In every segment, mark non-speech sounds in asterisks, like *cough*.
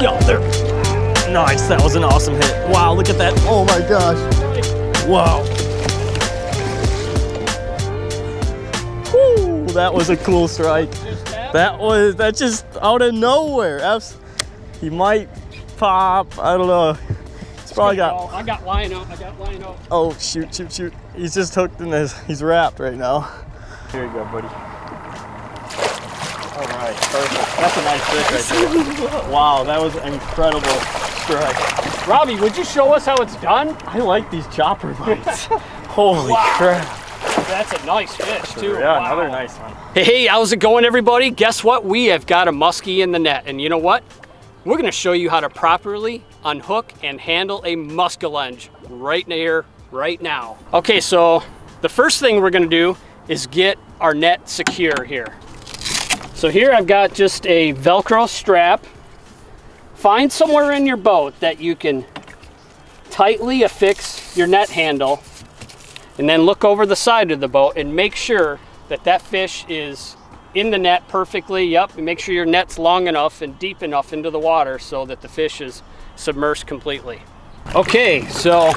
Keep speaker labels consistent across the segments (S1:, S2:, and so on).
S1: Yo, there. Nice, that was an awesome hit. Wow, look at that. Oh my gosh. Wow. Whew, that was a cool strike. That was, that just out of nowhere. Abs- he might pop, I don't know. He's probably got, oh,
S2: I got line out. I got line out.
S1: oh shoot, shoot, shoot. He's just hooked in his, he's wrapped right now. Here you go, buddy. All right, perfect. That's a nice fish right there. *laughs* *laughs* Wow, that was an incredible strike.
S2: Robbie, would you show us how it's done?
S1: I like these chopper bites. *laughs* Holy
S2: Wow.
S1: crap.
S2: That's a nice fish too.
S1: Yeah,
S2: Wow.
S1: another nice one.
S2: Hey, hey, how's it going, everybody? Guess what? We have got a muskie in the net, and you know what? We're gonna show you how to properly unhook and handle a muskellunge right here, right now. Okay, so the first thing we're gonna do is get our net secure here. So here I've got just a Velcro strap. Find somewhere in your boat that you can tightly affix your net handle and then look over the side of the boat and make sure that that fish is in the net perfectly. Yep, and make sure your net's long enough and deep enough into the water so that the fish is submersed completely. Okay, so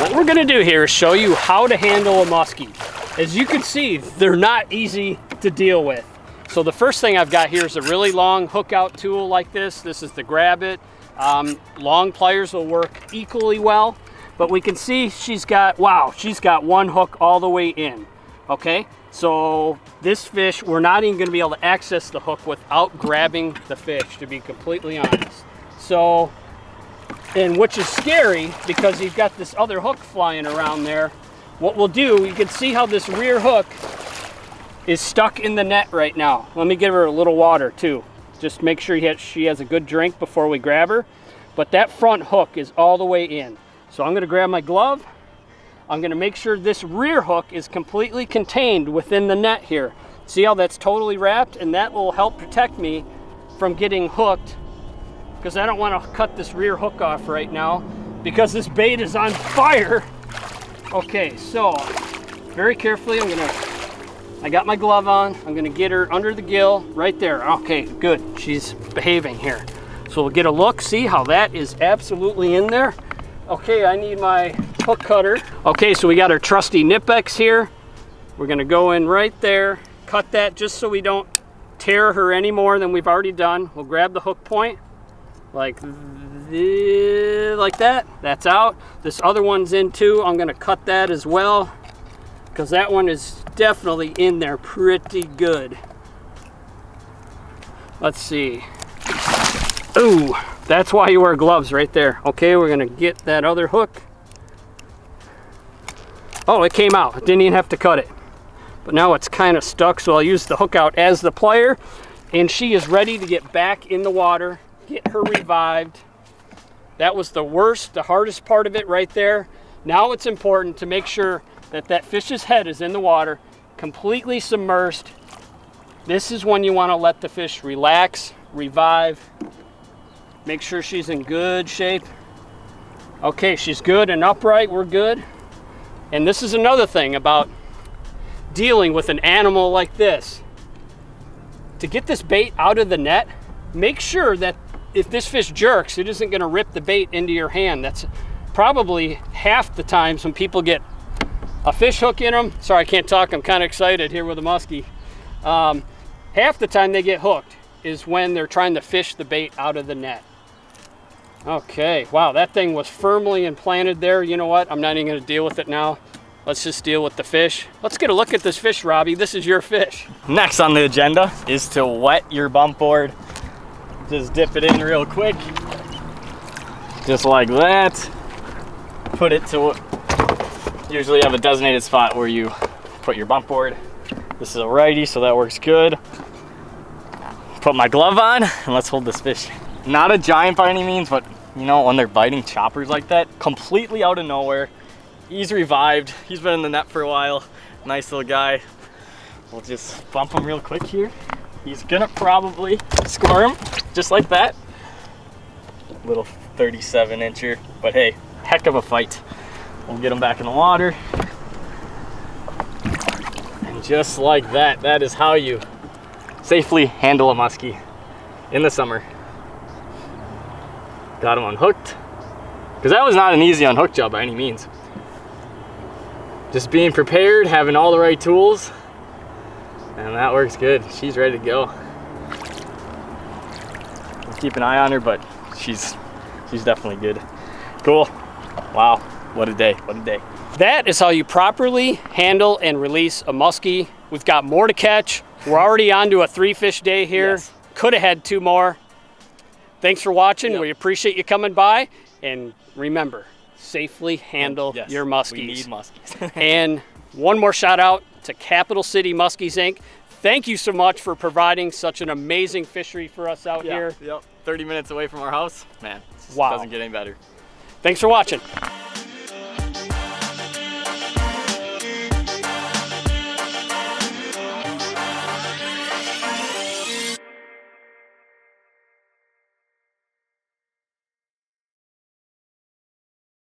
S2: what we're gonna do here is show you how to handle a muskie. As you can see, they're not easy to deal with. So the first thing I've got here is a really long hook out tool like this. This is the grab it. Um, long pliers will work equally well, but we can see she's got, wow, she's got one hook all the way in. Okay, so this fish, we're not even gonna be able to access the hook without grabbing the fish, to be completely honest. So, and which is scary because you've got this other hook flying around there. What we'll do, you can see how this rear hook is stuck in the net right now. Let me give her a little water too. Just make sure she has a good drink before we grab her. But that front hook is all the way in. So I'm gonna grab my glove. I'm gonna make sure this rear hook is completely contained within the net here. See how that's totally wrapped? And that will help protect me from getting hooked because I don't wanna cut this rear hook off right now because this bait is on fire. Okay, so very carefully, I'm gonna I got my glove on. I'm gonna get her under the gill right there. Okay, good. She's behaving here. So we'll get a look, see how that is absolutely in there. Okay, I need my hook cutter. Okay, so we got our trusty Knipex here. We're gonna go in right there, cut that just so we don't tear her any more than we've already done. We'll grab the hook point like th- like that. That's out. This other one's in too. I'm gonna cut that as well because that one is definitely in there pretty good. Let's see. Ooh, that's why you wear gloves right there. Okay, we're gonna get that other hook. Oh, it came out. I didn't even have to cut it. But now it's kind of stuck, so I'll use the hook out as the plier. And she is ready to get back in the water, get her revived. That was the worst, the hardest part of it right there. Now it's important to make sure that that fish's head is in the water, completely submersed. This is when you want to let the fish relax, revive, make sure she's in good shape. Okay, she's good and upright, we're good. And this is another thing about dealing with an animal like this. To get this bait out of the net, make sure that if this fish jerks, it isn't going to rip the bait into your hand. That's probably half the times when people get a fish hook in them. Sorry, I can't talk. I'm kind of excited here with a muskie. Um, half the time they get hooked is when they're trying to fish the bait out of the net. Okay, wow, that thing was firmly implanted there. You know what? I'm not even going to deal with it now. Let's just deal with the fish. Let's get a look at this fish, Robbie. This is your fish.
S1: Next on the agenda is to wet your bump board. Just dip it in real quick. Just like that. Put it to, usually have a designated spot where you put your bump board. This is a righty, so that works good. Put my glove on and let's hold this fish. Not a giant by any means, but you know, when they're biting choppers like that, completely out of nowhere, he's revived. He's been in the net for a while. Nice little guy. We'll just bump him real quick here. He's gonna probably squirm just like that. Little 37 incher, but hey, heck of a fight. We'll get him back in the water. And just like that, that is how you safely handle a muskie in the summer. Got him unhooked. Because that was not an easy unhook job by any means. Just being prepared, having all the right tools, and that works good. She's ready to go. We'll keep an eye on her, but she's she's definitely good. Cool. Wow, what a day, what a day.
S2: That is how you properly handle and release a muskie. We've got more to catch. We're already on to a three fish day here.
S1: Yes.
S2: Could have had two more. Thanks for watching.
S1: Yep.
S2: We appreciate you coming by. And remember, safely handle
S1: Yes,
S2: your
S1: We
S2: muskies.
S1: need muskies. *laughs*
S2: and one more shout out to Capital City Muskies Inc. Thank you so much for providing such an amazing fishery for us out
S1: Yeah,
S2: here.
S1: Yep. 30 minutes away from our house. Man,
S2: Wow.
S1: doesn't get any better.
S2: Thanks for watching.